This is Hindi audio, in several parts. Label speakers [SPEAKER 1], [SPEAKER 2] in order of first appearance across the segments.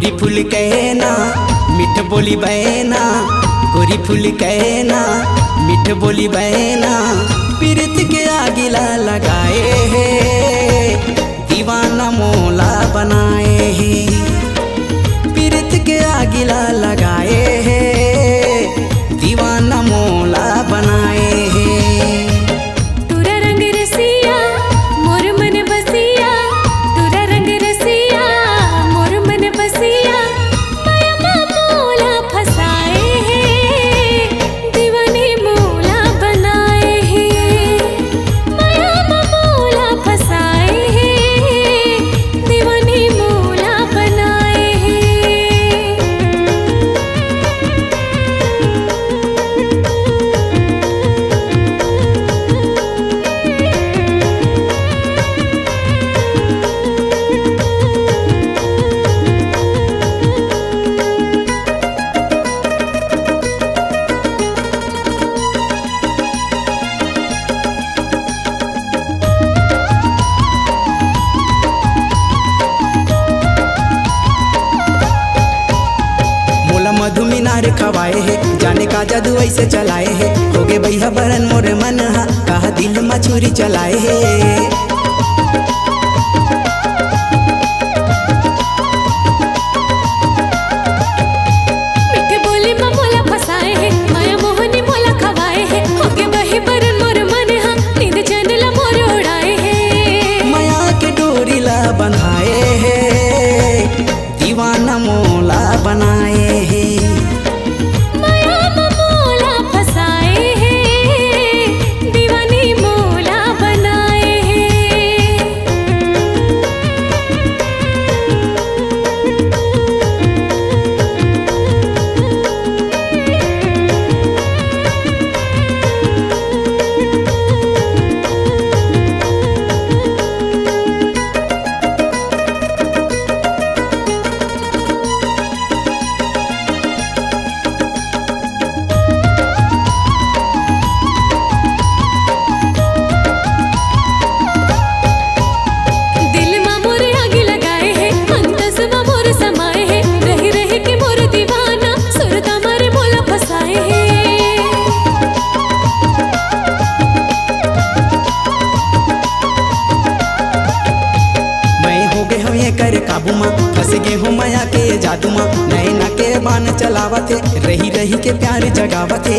[SPEAKER 1] फूल कहना मीठ बोली बहना गोरी फूल कहना मीठ बोली बहना पीरत के आगिला लगाए है। मोला मधु मीनार खवाए है। जाने का जादू ऐसे चलाए है। हो गए भैया बरन मोर मन, हा। कहा दिल मछुरी चलाए है। कर काबू माँ फंस गए हूँ माया के जादू माँ। नैना के बान चलावते रही रही के प्यार जगावते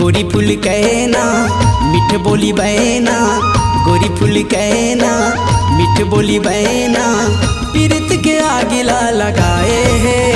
[SPEAKER 1] गोरी फूल कहना मिठ बोली बहना गोरी फूल कहना मिठ बोली बहना पीरत के आगिला लगाए है।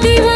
[SPEAKER 1] contigo